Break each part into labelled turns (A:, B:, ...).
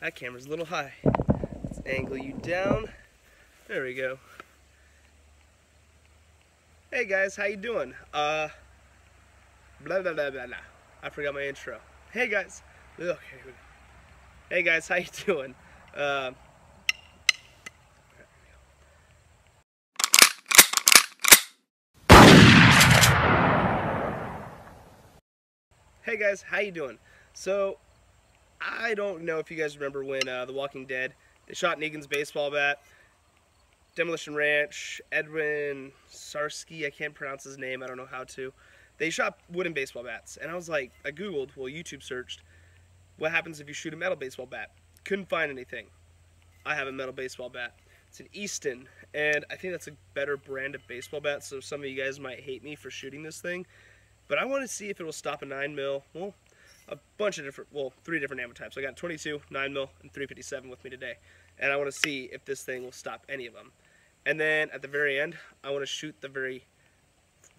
A: That camera's a little high. Let's angle you down. There we go. Hey guys, how you doing? Uh, blah blah blah blah blah. I forgot my intro. Hey guys. Okay. Hey guys, how you doing? Uh, Hey guys, how you doing? So, I don't know if you guys remember when uh, The Walking Dead, they shot Negan's baseball bat, Demolition Ranch, Edwin Sarsky, I can't pronounce his name, I don't know how to. They shot wooden baseball bats, and I was like, I googled, well YouTube searched, what happens if you shoot a metal baseball bat? Couldn't find anything. I have a metal baseball bat. It's an Easton, and I think that's a better brand of baseball bat, so some of you guys might hate me for shooting this thing. But I want to see if it will stop a 9 mil. Well, a bunch of different, well, three different ammo types. I got 22, 9 mil, and 357 with me today. And I want to see if this thing will stop any of them. And then at the very end, I want to shoot the very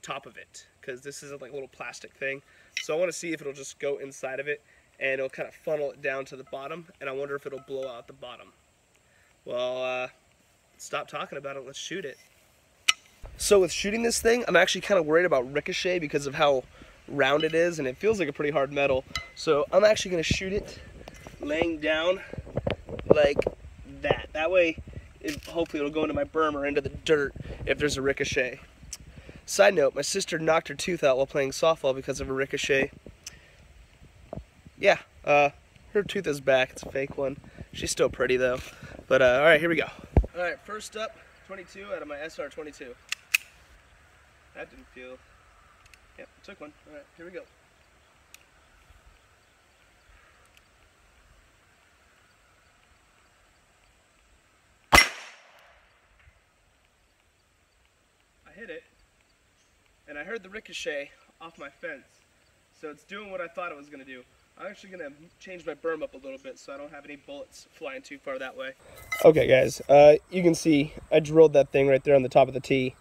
A: top of it because this is like a little plastic thing. So I want to see if it'll just go inside of it and it'll kind of funnel it down to the bottom. And I wonder if it'll blow out the bottom. Well, uh, stop talking about it. Let's shoot it. So with shooting this thing, I'm actually kind of worried about ricochet because of how round it is and it feels like a pretty hard metal. So I'm actually to shoot it laying down like that. That way, it, hopefully it'll go into my berm or into the dirt if there's a ricochet. Side note, my sister knocked her tooth out while playing softball because of a ricochet. Yeah, uh, her tooth is back. It's a fake one. She's still pretty though. But uh, all right, here we go. All right, first up, 22 out of my SR22. That didn't feel. Yep, took one. All right, here we go. I hit it, and I heard the ricochet off my fence. So it's doing what I thought it was going to do. I'm actually going to change my berm up a little bit so I don't have any bullets flying too far that way. Okay guys, uh, you can see I drilled that thing right there on the top of the tee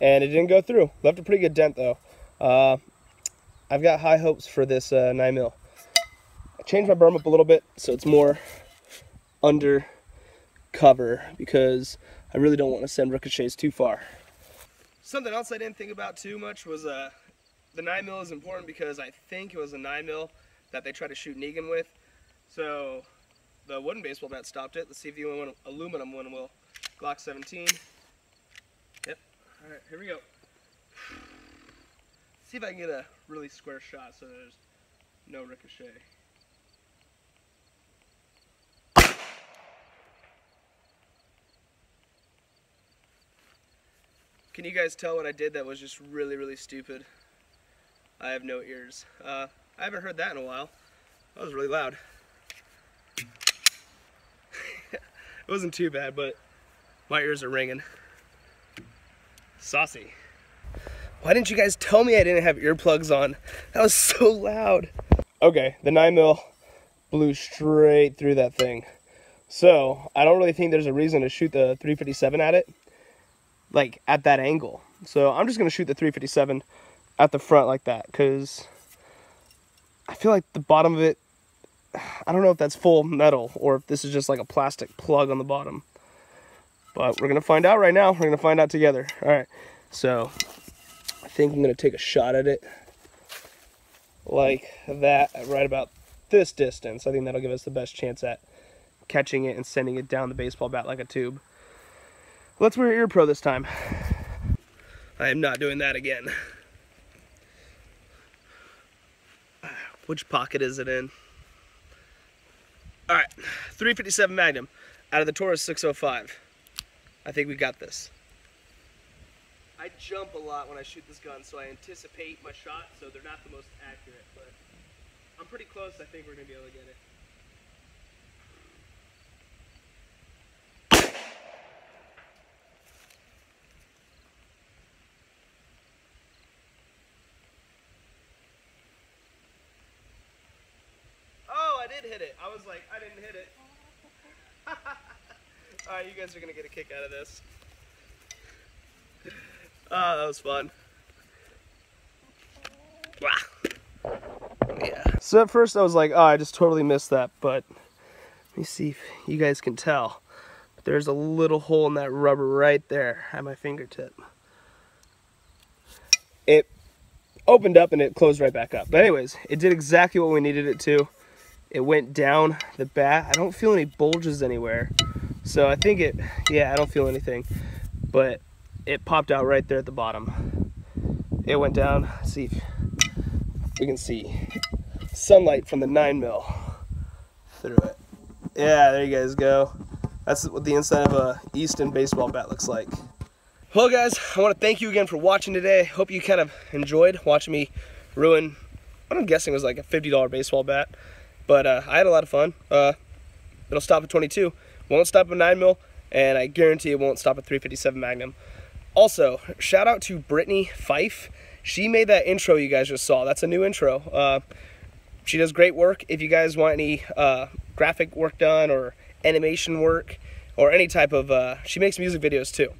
A: and it didn't go through. Left a pretty good dent though. Uh, I've got high hopes for this uh, 9 mil. I changed my berm up a little bit so it's more under cover because I really don't want to send ricochets too far. Something else I didn't think about too much was uh, the 9 mil is important because I think it was a 9 mil that they tried to shoot Negan with. So the wooden baseball bat stopped it. Let's see if the aluminum one will. Glock 17. Yep. All right, here we go. See if I can get a really square shot so there's no ricochet. Can you guys tell what I did that was just really, really stupid? I have no ears. Uh, I haven't heard that in a while. That was really loud. it wasn't too bad, but my ears are ringing. Saucy. Why didn't you guys tell me I didn't have earplugs on? That was so loud. Okay, the 9 mil blew straight through that thing. So, I don't really think there's a reason to shoot the 357 at it, like at that angle. So, I'm just going to shoot the 357 at the front like that, because I feel like the bottom of it, I don't know if that's full metal or if this is just like a plastic plug on the bottom. But we're going to find out right now. We're going to find out together. All right. So think I'm going to take a shot at it like that right about this distance. I think that'll give us the best chance at catching it and sending it down the baseball bat like a tube. Let's wear ear pro this time. I am not doing that again. Which pocket is it in? All right, 357 Magnum out of the Taurus 605. I think we got this. I jump a lot when I shoot this gun, so I anticipate my shot, so they're not the most accurate, but I'm pretty close. I think we're gonna be able to get it. Oh, I did hit it. I was like, I didn't hit it. Alright, you guys are going to get a kick out of this. Oh, that was fun. Wow. Yeah. So at first I was like, oh, I just totally missed that, but Let me see if you guys can tell. There's a little hole in that rubber right there at my fingertip. It opened up and it closed right back up. But anyways, it did exactly what we needed it to. It went down the bat. I don't feel any bulges anywhere. So I think it, yeah, I don't feel anything. But it popped out right there at the bottom. It went down. Let's see we can see sunlight from the 9 mil through it. Yeah, there you guys go. That's what the inside of a Easton baseball bat looks like. Well guys, I want to thank you again for watching today. Hope you kind of enjoyed watching me ruin what I'm guessing was like a $50 baseball bat. But uh, I had a lot of fun. Uh, it'll stop at 22. Won't stop at 9 mil, and I guarantee it won't stop at 357 Magnum. Also, shout out to Brittany Fife. She made that intro you guys just saw. That's a new intro. Uh, she does great work. If you guys want any uh, graphic work done or animation work or any type of, uh, she makes music videos too.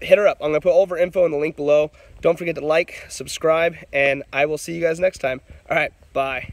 A: Hit her up. I'm going to put all of her info in the link below. Don't forget to like, subscribe, and I will see you guys next time. All right, bye.